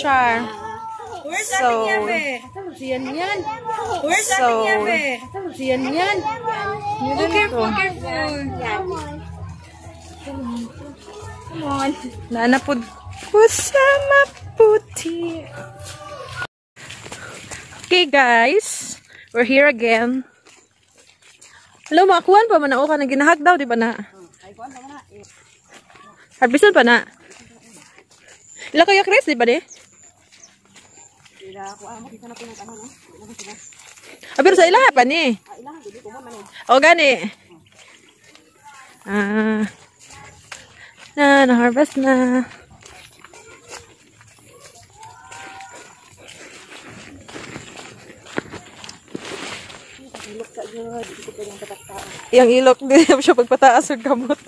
char. Where's So, Yan yan. Where's so, Yan yan. Be careful, careful. Come on. Nanapod ko sa maputi. Okay guys, we're here again. Hello, makuhan pa man ako ka na ginahag daw, di ba na? Harbisan pa na. Ila kayo Chris, di ba di? Ah, pero sa ilaha pa ni. O gani. Ah. Na, na-harvest na. Yang ilok din siya pagpataas ng kamot.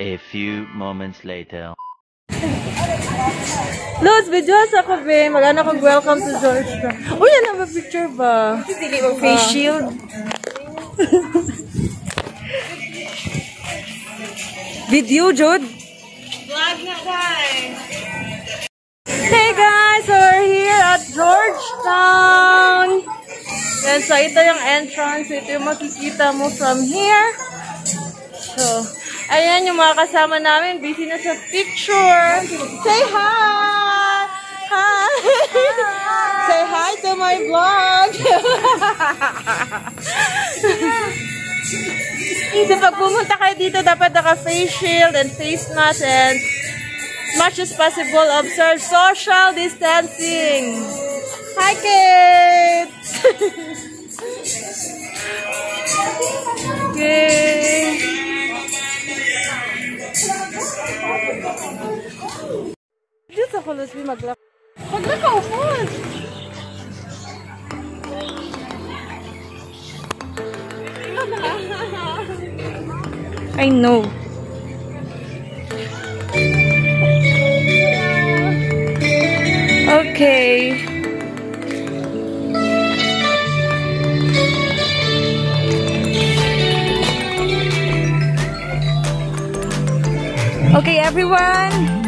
A few moments later. Luz, videos ako, be. Mag-ano kong welcome to Georgetown. Uy, yan na ba picture ba? Sige, mag face shield. Video, Jude. Vlog na guys. Hey guys, we're here at Georgetown. Yan, so ito yung entrance. Ito yung makikita mo from here. So, ayan yung mga kasama namin. Busy na sa picture. Say hi! Hi! Say hi to my vlog! so, pag pumunta kayo dito, dapat naka-face shield and face mask and much as possible, observe social distancing. Hi, Kate! okay. Diyos ako, Luzby, maglak. Maglakaw po! I know. Okay. Okay, everyone.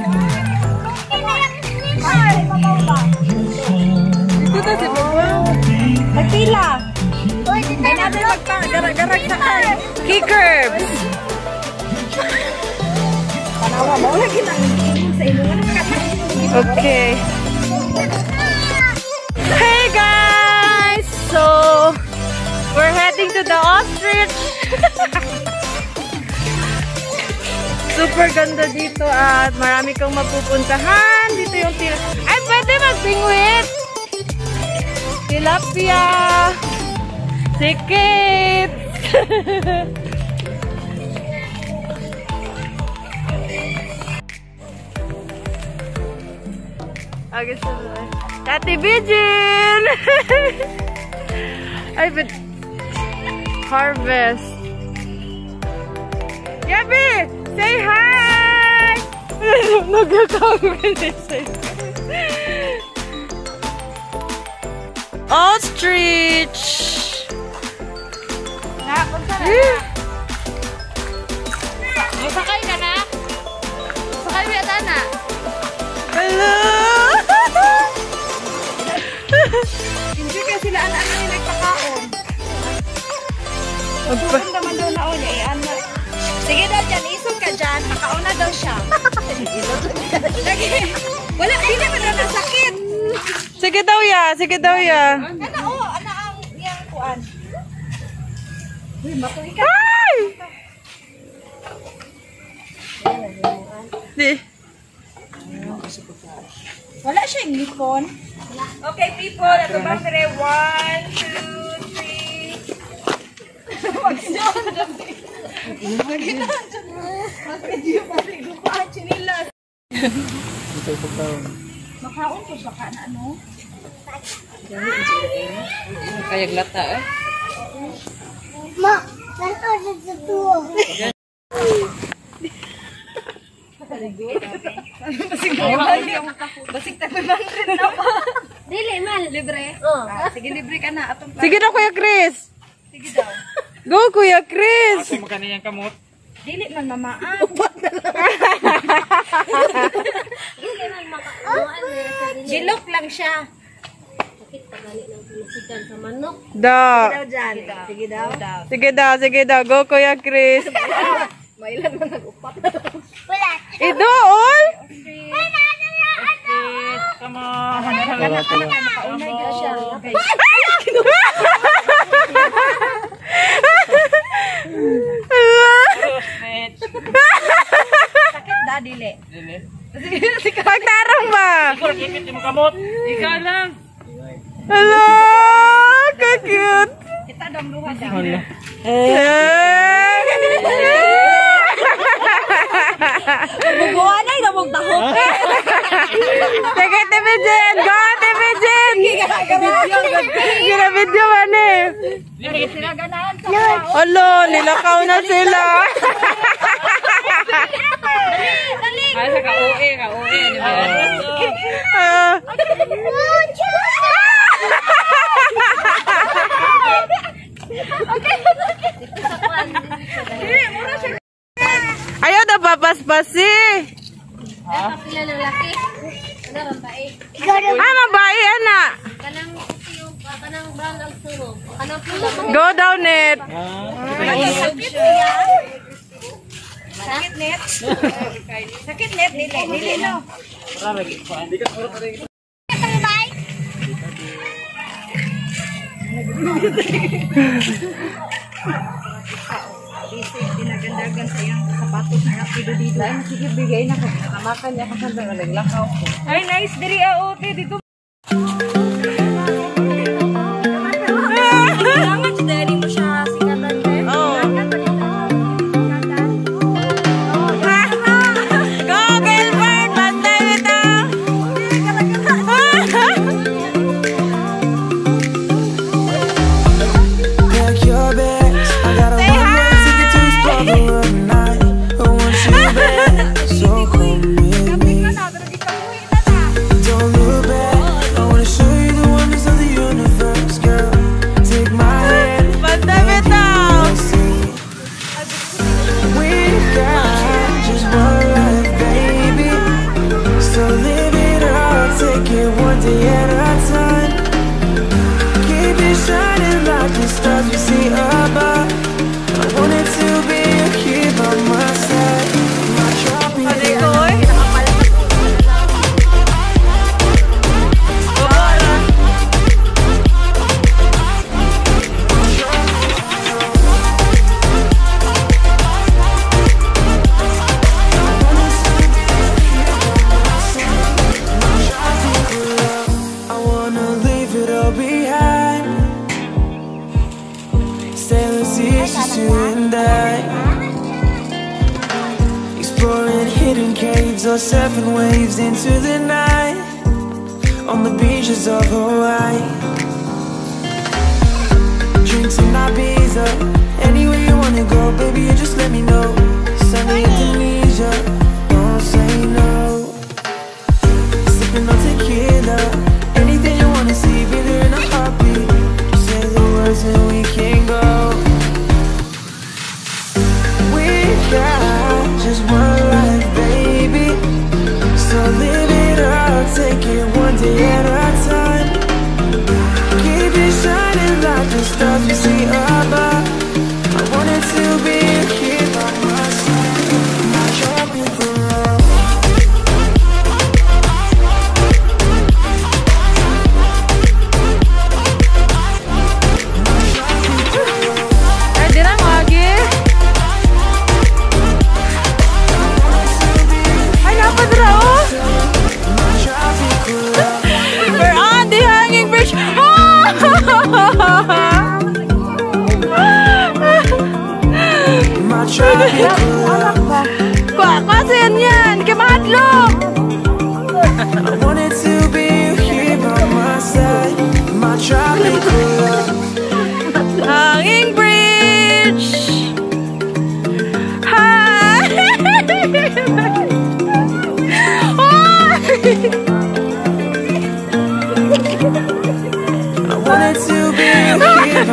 Dito si Papa. Magpila. Kaya natin magpa-garag sa ay. Key curbs. Panawa mo lagi nang sa imo ano Okay. Hey guys! So, we're heading to the ostrich. Super ganda dito at marami kang mapupuntahan. Dito yung til... Ay, pwede magpingwit! Tilapia! Sikit! Okay, so... Tati Bijin! Ay, but... Harvest. Yabi! Say hi! Nagkakawin say Ostrich! Na, punta na. Eh, Masakay ka na? Sakay mo yata na. Hello! Hindi ka sila anak na yung nagpakaon. Kung naman daw na ulit, dyan. Makauna daw siya. Lagi. Wala, hindi naman na nasakit. Sige daw ya, sige daw ya. Ano, oh, ano ang iyang kuan? Uy, matuloy ka. Ay! Di. Wala siyang lipon. Okay, people. Ito bang dire? One, two, three. Wag siya. Makaon ko baka na ano. Kayag lata eh. Ma, nandun sa tuwa. Basig tayo pa rin na pa. Dili man. Libre? Oh. Sige, libre ka na. Atong Sige na, Kuya Chris. Sige daw. Go, Kuya Chris. Dili man mamaan. Dili man sa dili. Gilok lang siya. Sakit pa gali ng pinasigan sa manok. Da. Daw dyan. Sige daw. Sige daw, sige daw. Go, Kuya Chris. Mailan mo nag-upat. Wala. Idool. Kaunay ka siya. Okay. Sakit da, dili. Pagtarong ba? Ikaw lang. Hello! Ka-cute. Kita dong luha daw. Bubuan ay na mong tahok. Sige, Tibidin! Go, Tibidin! Gina video man eh. Sila ganahan sa Alo, nilakaw na sila. Ay, sa. Di ba? Ah. Ayaw na papaspasi. Kapila ng laki. Ano ron ba eh? Ah, mabae, ana. Kanang kanang brown ang sunog. Kanang pula. Go down it. Sakit net. Sakit net, dili. Dili no. Basic, dinagandagan sa iyang sapatos na pido-dido. Ay, sige, bigay na ko. Namakan niya kasi sa naglakaw. Ay, nice. Diri, ah, ote. Dito. In Ibiza. Anywhere you wanna go, baby, you just let me know. Sunny Indonesia.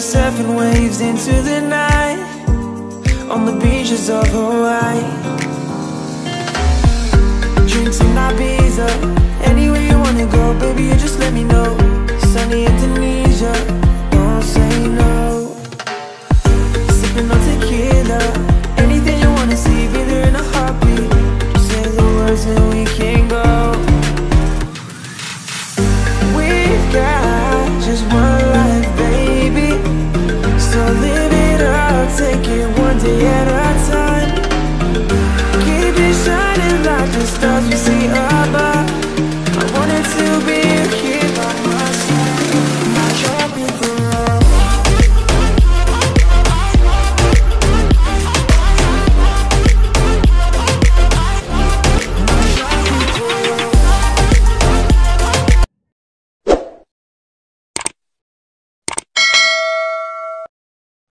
surfing waves into the night On the beaches of Hawaii. Drinks in Ibiza Anywhere you wanna go, baby, you just let me know